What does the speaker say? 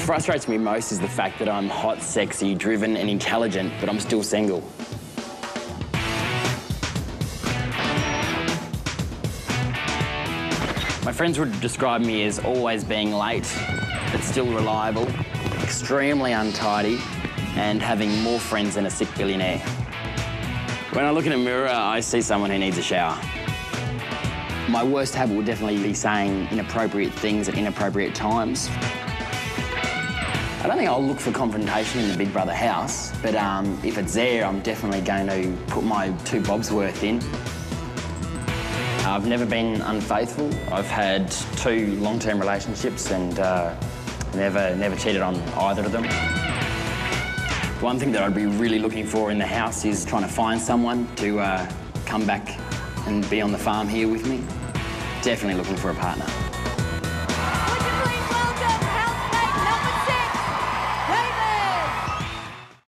frustrates me most is the fact that I'm hot, sexy, driven and intelligent, but I'm still single. My friends would describe me as always being late, but still reliable, extremely untidy, and having more friends than a sick billionaire. When I look in a mirror, I see someone who needs a shower. My worst habit would definitely be saying inappropriate things at inappropriate times. I don't think I'll look for confrontation in the Big Brother house, but um, if it's there, I'm definitely going to put my two bobs worth in. I've never been unfaithful. I've had two long-term relationships and uh, never, never cheated on either of them. One thing that I'd be really looking for in the house is trying to find someone to uh, come back and be on the farm here with me. Definitely looking for a partner.